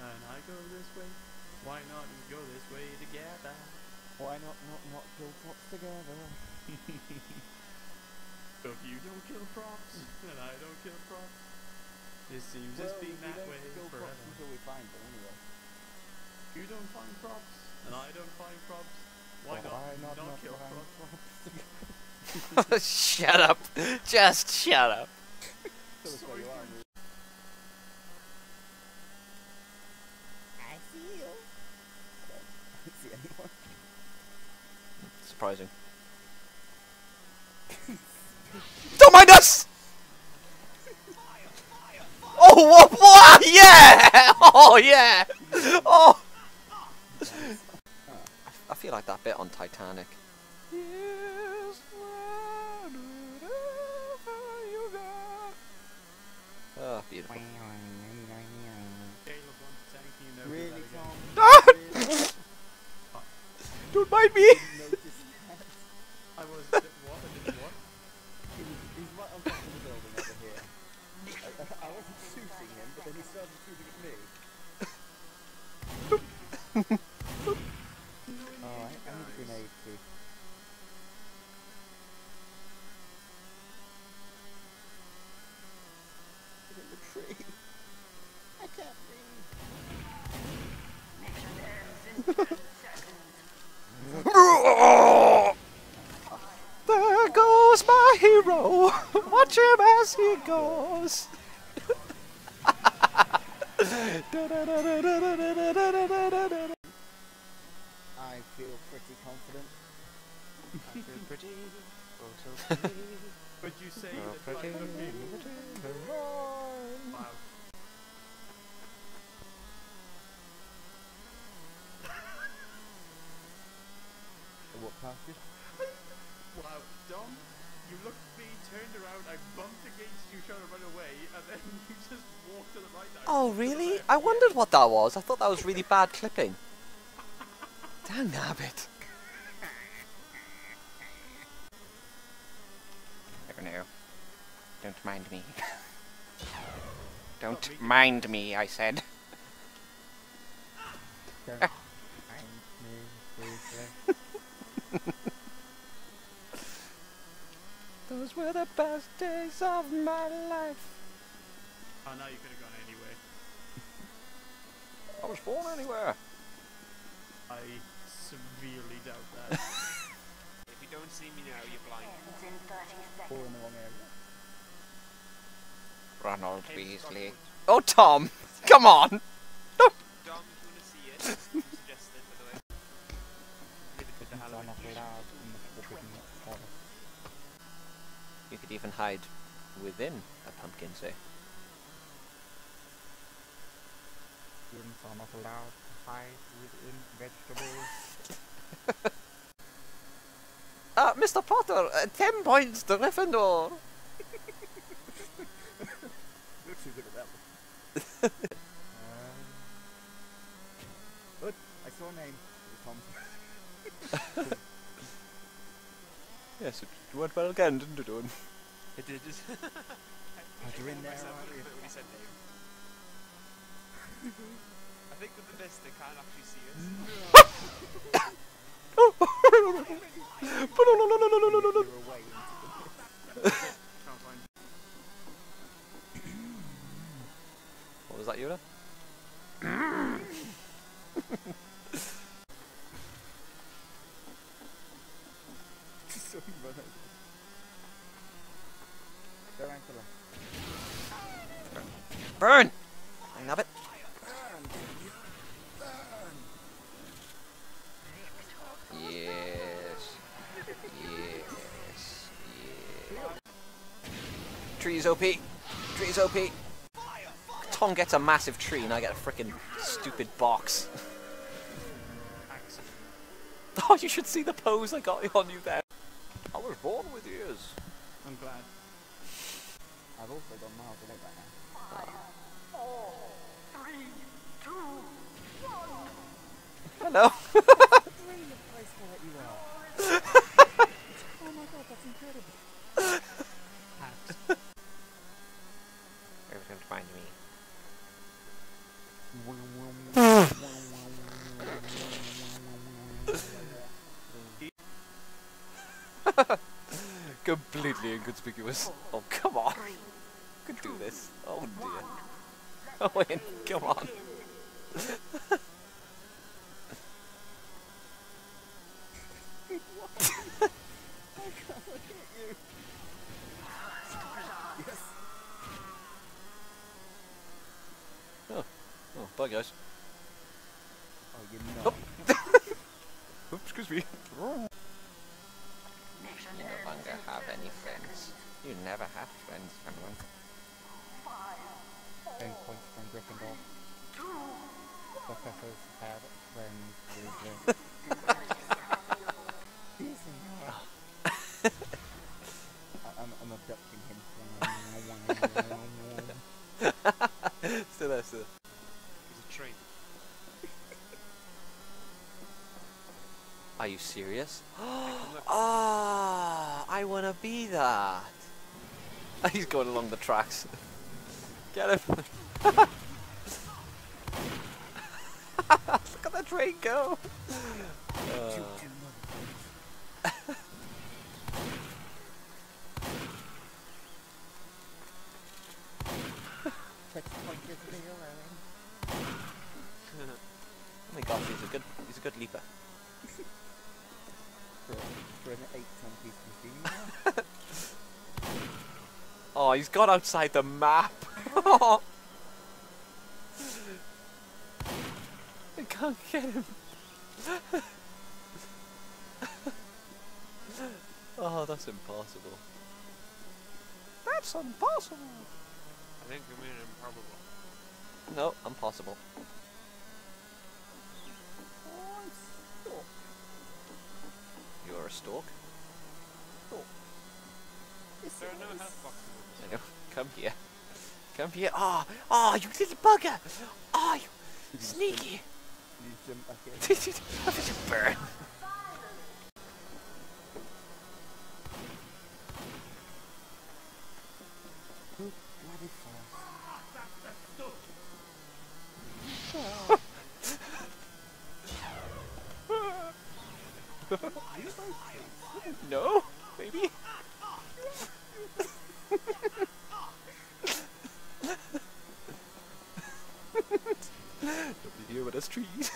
and I go this way. Why not we go this way together? Why not not not kill props together? If you don't kill props, and I don't kill props, it seems well, it's been we that don't way kill props forever. until we find them anyway. You don't find props, and I don't find props. Why not, Why not not not kill props? props? shut up. Just shut up. Tell us where Sorry you are. for- Ruth. I see you. Okay. I don't see anyone. Surprising. Don't mind us! Oh, what? what? Yeah! Oh, yeah! Oh! I feel like that bit on Titanic. Oh, beautiful. Caleb wants to thank you. No, do Really, that Tom? again. Really? Don't mind me! Alright, I need a grenade too. At the tree. I can't. There goes my hero. Watch him as he goes. I feel pretty confident. Pretty, you say that like looking? Wow. Dom, you looked at me, turned around, I bumped against you trying to run away, and then you just walked to the right. Oh, really? I wondered what that was. I thought that was really bad clipping. Damn nabbit. Never know. Don't mind me. Don't mind me, I said. Don't mind me. Those were the best days of my life. Oh, now you could have gone anyway. I was born anywhere. I severely doubt that. If you don't see me now, you're blind. All in the wrong area. Ronald Hey, Weasley. Scotland. Oh, Tom! Come on! Dom, you want to see it, suggested, by the way. Leave it with the Things are Halloween. not allowed in the forbidden forest. You could even hide within a pumpkin, say. Humans are not allowed to hide within vegetables. Uh, Mr. Potter, uh, 10 points to Gryffindor! Looks too good at that one. um, good. I saw a name. It Tom. Yes, it went well again, didn't it, Owen? It did. Just you're in there, myself are a you? little bit when he said name. I think with the mist, they can't actually see us. You're away into the Can't find. What was that, Yoda? so you run over. Go around to the left. Burn! I love it. Yes. Yes. Yeah. Trees OP. Trees OP. Tom gets a massive tree and I get a freaking stupid box. Oh, you should see the pose I got on you there. I was born with ears. I'm glad. I've also got miles away right now. Hello. Brilliant place where you are. oh my god, that's incredible. Hacks. Never don't find me. Completely inconspicuous. Oh, come on. Could do this. Oh dear. Oh, Owen, come on. Oh, oh, bye guys. Oh, you're oh. not. Oops, excuse me. Oh. You no longer have any friends. You never have friends, everyone. Ten points from Gryffindor. Professors had friends with He's not. I- I'm, I'm abducting him. still there, still there. He's a train. Are you serious? Ah, I wanna be that. He's going along the tracks. Get him. Look at the train go. Uh, Checkpoint is zero. oh my gosh, he's a good, he's a good leaper. For, for an eight-ton piece of machinery. Oh, he's gone outside the map. I can't get him. oh, that's impossible. That's impossible. I think we made it improbable. No, impossible. A stork? There are no health boxes in I know. Come here. Come here. Ah, oh, you little bugger. Ah, you sneaky. You jump back in. How did you burn? Who bloody first? No, maybe. be here with us trees.